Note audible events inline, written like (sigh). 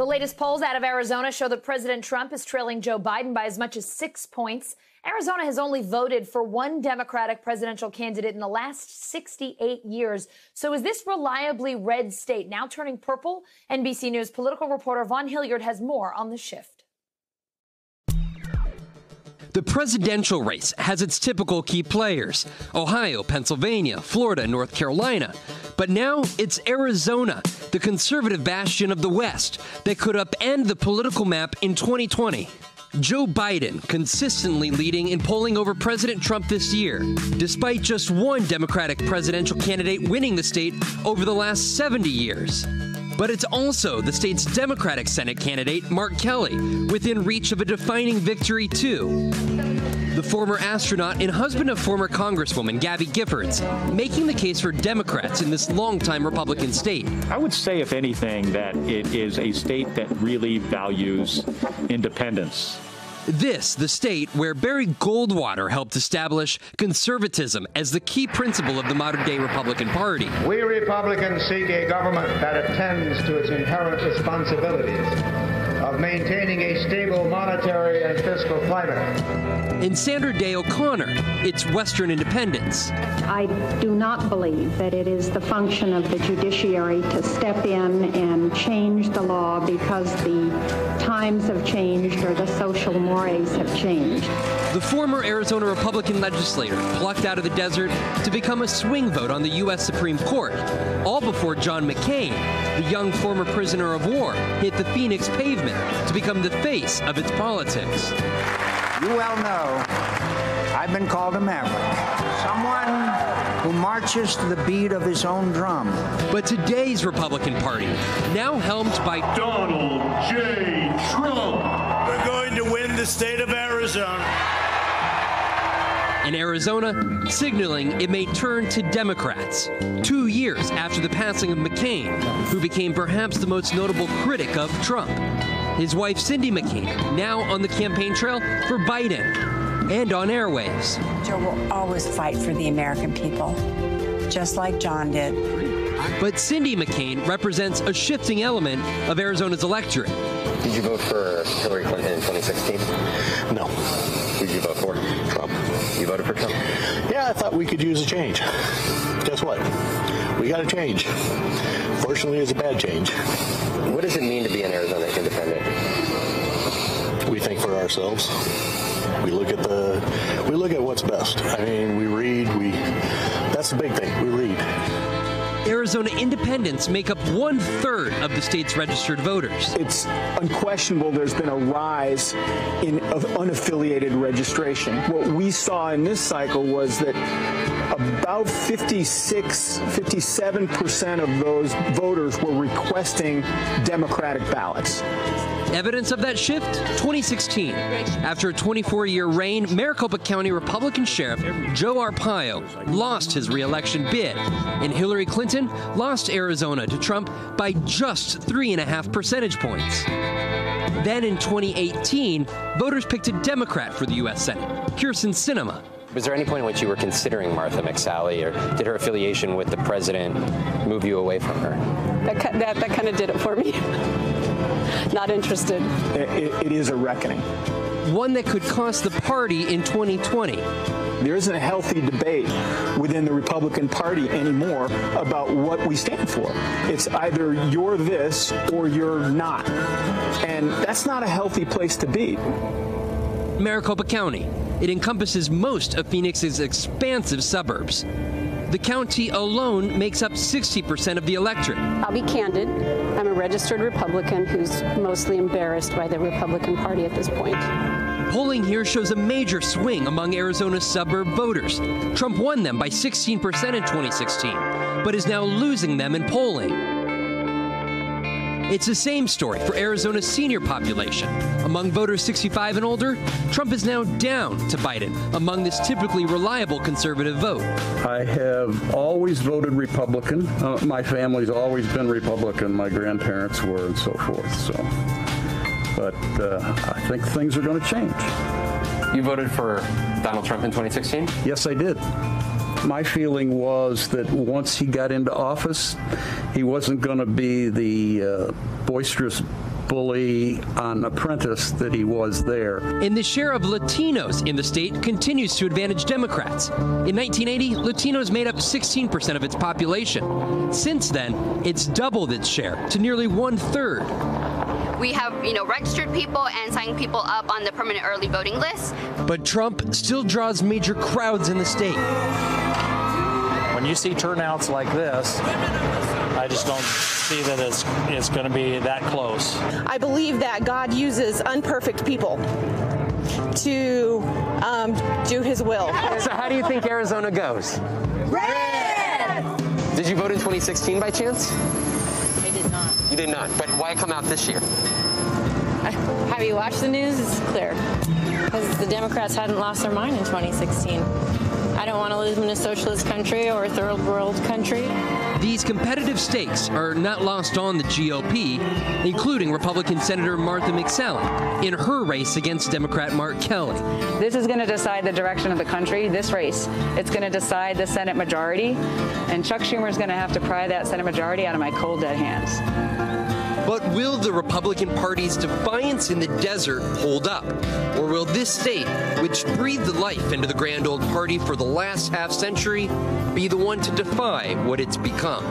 The latest polls out of Arizona show that President Trump is trailing Joe Biden by as much as six points. Arizona has only voted for one Democratic presidential candidate in the last 68 years. So is this reliably red state now turning purple? NBC News political reporter Vaughn Hillyard has more on the shift. The presidential race has its typical key players Ohio, Pennsylvania, Florida, North Carolina. But now it's Arizona, the conservative bastion of the West, that could upend the political map in 2020. Joe Biden consistently leading in polling over President Trump this year, despite just one Democratic presidential candidate winning the state over the last 70 years. But it's also the state's Democratic Senate candidate, Mark Kelly, within reach of a defining victory, too. The former astronaut and husband of former Congresswoman Gabby Giffords, making the case for Democrats in this longtime Republican state. I would say, if anything, that it is a state that really values independence. This, the state where Barry Goldwater helped establish conservatism as the key principle of the modern day Republican Party. We Republicans seek a government that attends to its inherent responsibilities of maintaining a stable monetary and fiscal climate. In Sandra Day O'Connor, it's Western independence. I do not believe that it is the function of the judiciary to step in and change the law because the times have changed or the social mores have changed. The former Arizona Republican legislator plucked out of the desert to become a swing vote on the U.S. Supreme Court, all before John McCain, the young former prisoner of war, hit the Phoenix pavement to become the face of its politics. You well know I've been called a maverick, someone who marches to the beat of his own drum. But today's Republican Party, now helmed by Donald J. Trump, we're going to win the state of Arizona in Arizona, signaling it may turn to Democrats. Two years after the passing of McCain, who became perhaps the most notable critic of Trump. His wife, Cindy McCain, now on the campaign trail for Biden and on airwaves. Joe will always fight for the American people, just like John did. But Cindy McCain represents a shifting element of Arizona's electorate. Did you vote for Hillary Clinton in 2016? No. I thought we could use a change. Guess what? We got a change. Fortunately, it's a bad change. What does it mean to be an Arizona independent? We think for ourselves. We look at the we look at what's best. I mean, we read, we that's the big thing. We read. Arizona independents make up one third of the state's registered voters. It's unquestionable there's been a rise in of unaffiliated registration. What we saw in this cycle was that about 56, 57% of those voters were requesting Democratic ballots. Evidence of that shift? 2016. After a 24 year reign, Maricopa County Republican Sheriff Joe Arpaio lost his reelection bid, and Hillary Clinton lost Arizona to Trump by just three and a half percentage points. Then in 2018, voters picked a Democrat for the U.S. Senate, Kyrsten Sinema. Was there any point in which you were considering Martha McSally, or did her affiliation with the president move you away from her? That, that, that kind of did it for me. (laughs) Not interested. It, it is a reckoning. One that could cost the party in 2020. There isn't a healthy debate within the Republican Party anymore about what we stand for. It's either you're this or you're not. And that's not a healthy place to be. Maricopa County. It encompasses most of Phoenix's expansive suburbs. The county alone makes up 60% of the electorate. I'll be candid. I'm a registered Republican who's mostly embarrassed by the Republican Party at this point. Polling here shows a major swing among Arizona's suburb voters. Trump won them by 16% in 2016, but is now losing them in polling. It's the same story for Arizona's senior population. Among voters 65 and older, Trump is now down to Biden among this typically reliable conservative vote. I have always voted Republican. Uh, my family's always been Republican. My grandparents were, and so forth. So, but uh, I think things are going to change. You voted for Donald Trump in 2016? Yes, I did. My feeling was that once he got into office, he wasn't going to be the uh, boisterous bully on Apprentice that he was there. And the share of Latinos in the state continues to advantage Democrats. In 1980, Latinos made up 16% of its population. Since then, it's doubled its share to nearly one third. We have, you know, registered people and signed people up on the permanent early voting list. But Trump still draws major crowds in the state. When you see turnouts like this, I just don't see that it's, it's going to be that close. I believe that God uses unperfect people to um, do his will. So, how do you think Arizona goes? Red! Did you vote in 2016 by chance? I did not. You did not. But why come out this year? (laughs) Have you watched the news? It's clear. Because the Democrats hadn't lost their mind in 2016. I don't want to lose them in a socialist country or a third world country. These competitive stakes are not lost on the GOP, including Republican Senator Martha McSally in her race against Democrat Mark Kelly. This is going to decide the direction of the country, this race. It's going to decide the Senate majority, and Chuck Schumer is going to have to pry that Senate majority out of my cold, dead hands. But will the Republican Party's defiance in the desert hold up? Or will this state, which breathed life into the grand old party for the last half century, be the one to defy what it's become?